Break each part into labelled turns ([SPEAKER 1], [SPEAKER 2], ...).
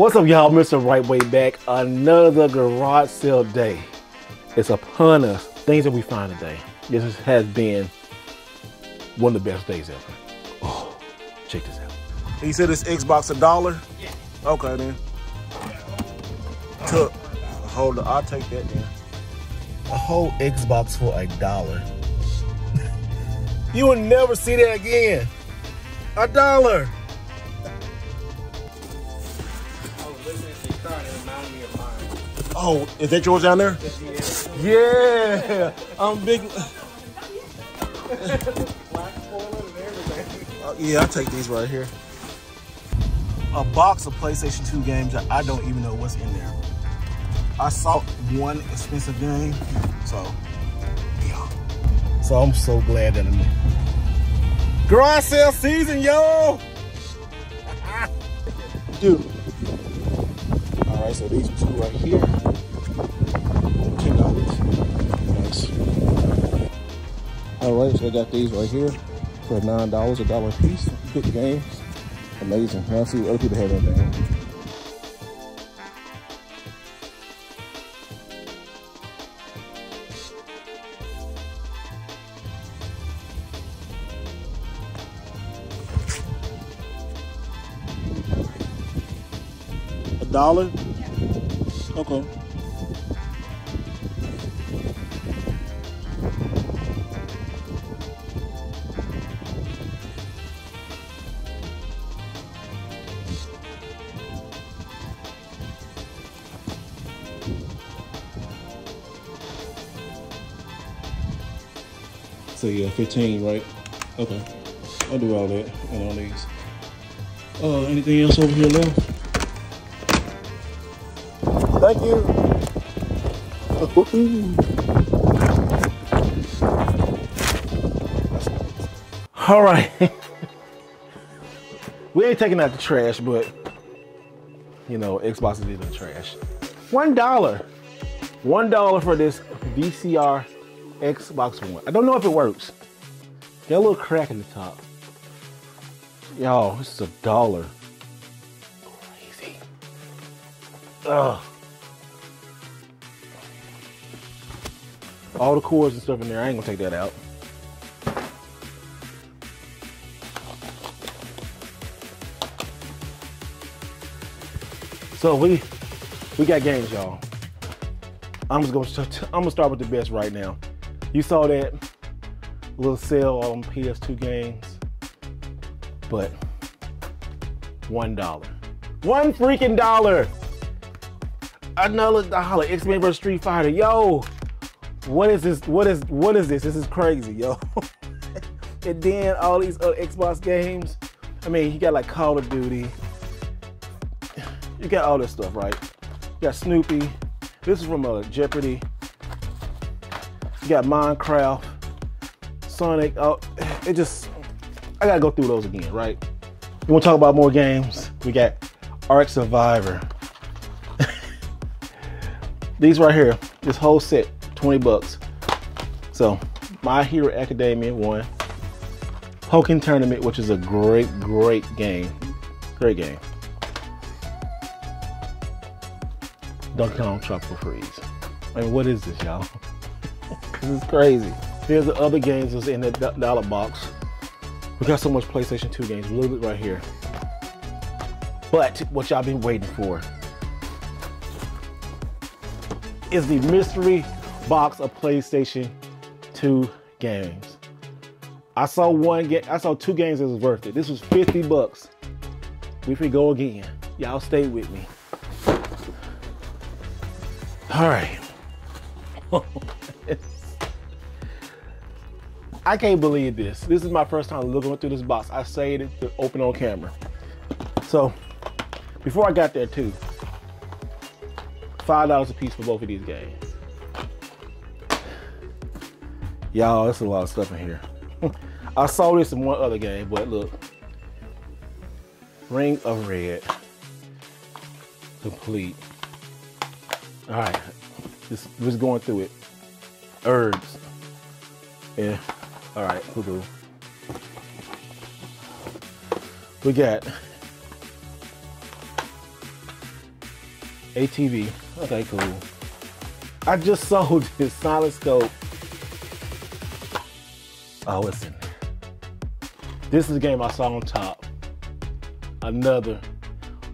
[SPEAKER 1] What's up, y'all? Mr. Wright Way back. Another garage sale day. It's upon us. Things that we find today. This has been one of the best days ever. Oh, check this out.
[SPEAKER 2] He said it's Xbox a dollar?
[SPEAKER 1] Yeah.
[SPEAKER 2] Okay then. Took. Hold on, I'll take that then. A whole Xbox for a dollar. you will never see that again. A dollar. Oh, is that yours down there? Yeah, I'm big. Uh, yeah, I'll take these right here. A box of PlayStation 2 games that I don't even know what's in there. I saw one expensive game, so yeah. So I'm so glad that I'm. Garage sale season, yo! Dude. All right, so these two right here, So I got these right here for nine dollars, a dollar a piece. Good games, amazing. Now see what other people have in there. A dollar? Okay. Yeah, 15, right? Okay. I'll do all that and all these. Uh, anything else over here left? Thank you.
[SPEAKER 1] All right. we ain't taking out the trash, but you know, Xbox is in the trash. One dollar. One dollar for this VCR Xbox One. I don't know if it works. Got a little crack in the top. Y'all, this is a dollar. Crazy. Ugh. All the cords and stuff in there, I ain't gonna take that out. So we we got games, y'all. I'm just gonna I'm gonna start with the best right now. You saw that little sale on PS2 games, but one dollar, one freaking dollar, another dollar. X-Men vs Street Fighter, yo. What is this? What is what is this? This is crazy, yo. and then all these other Xbox games. I mean, you got like Call of Duty. You got all this stuff, right? You got Snoopy. This is from uh, Jeopardy. You got Minecraft, Sonic. Oh, it just, I gotta go through those again, right? You wanna talk about more games? We got Ark Survivor. These right here, this whole set, 20 bucks. So, My Hero Academia one. Pokken Tournament, which is a great, great game. Great game. Donkey Kong Tropical Freeze. I mean, what is this, y'all? This is crazy. Here's the other games that's in the dollar box. We got so much PlayStation 2 games. Little bit right here. But what y'all been waiting for is the mystery box of PlayStation 2 games. I saw one get I saw two games that was worth it. This was 50 bucks. We go again. Y'all stay with me. All right. I can't believe this. This is my first time looking through this box. I saved it to open on camera. So before I got there too, five dollars a piece for both of these games. Y'all, there's a lot of stuff in here. I saw this in one other game, but look. Ring of Red. Complete. All right, just just going through it. Herbs. Yeah. All right, we'll. We got ATV. Okay, cool. I just sold this Silent Scope. Oh, it's in there. This is the game I saw on top. Another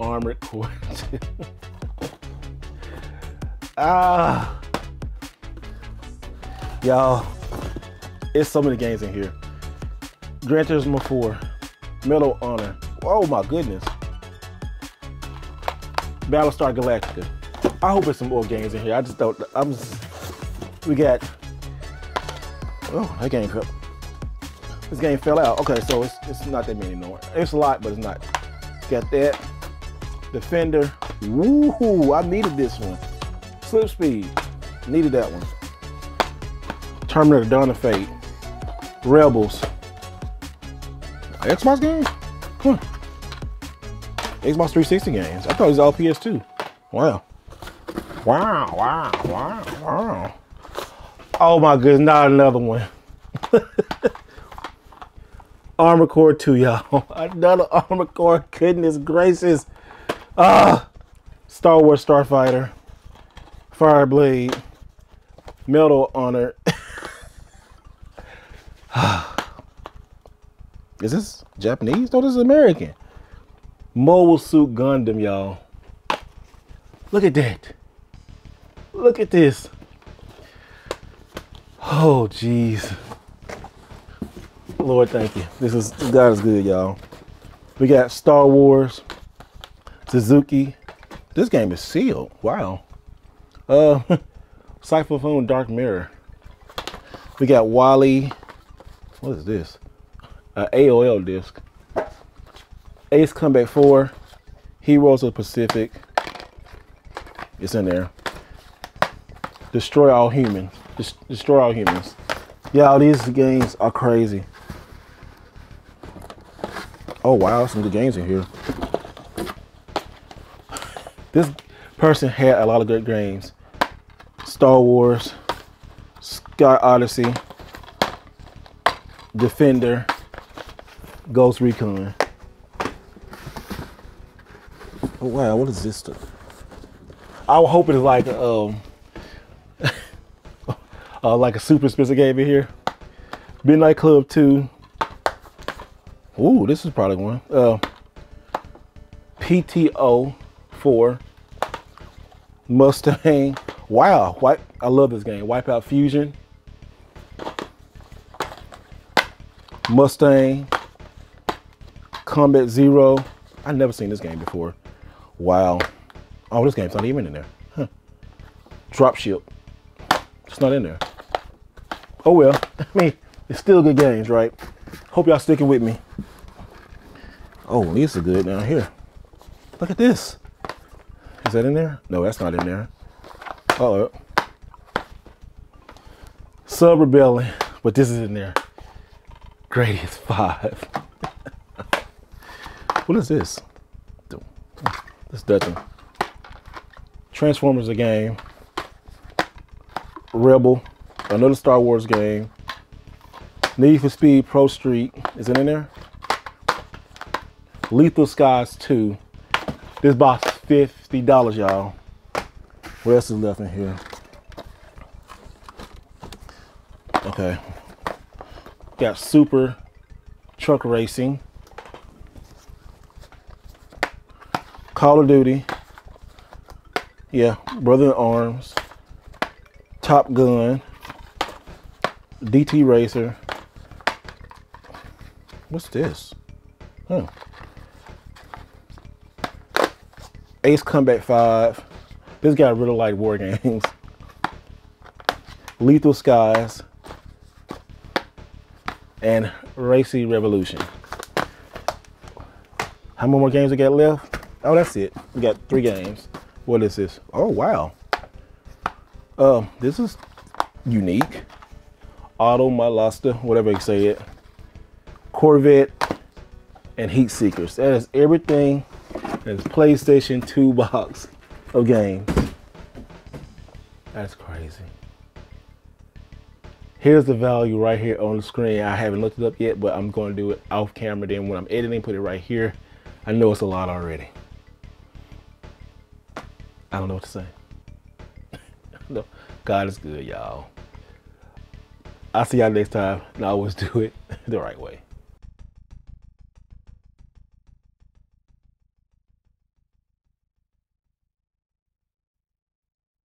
[SPEAKER 1] Armored Core. ah. Y'all, it's so many games in here. Gran Turismo 4, Medal of Honor. Oh my goodness. Battlestar Galactica. I hope there's some more games in here. I just don't. I'm. Just, we got. Oh, that game fell. This game fell out. Okay, so it's it's not that many anymore. It's a lot, but it's not. Got that. Defender. Woohoo! I needed this one. Slip Speed. Needed that one. Terminator Dawn of Fate. Rebels. Xbox game? Huh. Xbox 360 games. I thought it was all PS2. Wow. Wow, wow, wow, wow. Oh my goodness, not another one. Armor Core 2, y'all. Another Armor Core. Goodness gracious. Ah. Star Wars Starfighter. Fireblade. Medal Honor. is this Japanese? No, this is American. Mobile Suit Gundam, y'all. Look at that. Look at this. Oh, jeez. Lord, thank you. This is God is good, y'all. We got Star Wars, Suzuki. This game is sealed. Wow. Uh, Syphon Filter Dark Mirror. We got WALL-E. What is this? An AOL disc. Ace Combat 4. Heroes of the Pacific. It's in there. Destroy all humans. destroy all humans. Y'all, these games are crazy. Oh wow, some good games in here. This person had a lot of good games. Star Wars, Sky Odyssey, Defender, Ghost Recon. Oh wow, what is this stuff? I hope it's like um uh, like a super expensive game in here. Midnight Club 2. Ooh, this is probably one. Uh, PTO 4. Mustang. Wow, Wipe, I love this game. Wipeout Fusion. Mustang. Combat Zero. I've never seen this game before. Wow. Oh, this game's not even in there. Huh. Dropship. It's not in there. Oh well. I mean, it's still good games, right? Hope y'all sticking with me. Oh, these are good down here. Look at this. Is that in there? No, that's not in there. Uh oh. Sub Rebellion, but this is in there. Gradius 5. what is this? This Dutton. Transformers a game. Rebel, another Star Wars game. Need for Speed Pro Street. Is it in there? Lethal Skies 2. This box is $50, y'all. What else is left in here? Okay. Got Super Truck Racing. Call of Duty. Yeah, Brother in Arms, Top Gun, DT Racer. What's this? Huh. Ace Combat 5. This guy really like war games. Lethal Skies. And Racy Revolution. How many more games we got left? Oh, that's it. We got three games. What is this? Oh, wow. Um, this is unique. Auto Malasta, whatever you say it. Corvette and Heat Seekers. That is everything that's PlayStation 2 box of games. That's crazy. Here's the value right here on the screen. I haven't looked it up yet, but I'm going to do it off camera. Then when I'm editing, put it right here. I know it's a lot already. I don't know what to say. no, God is good, y'all. I'll see y'all next time, and I always do it the right way.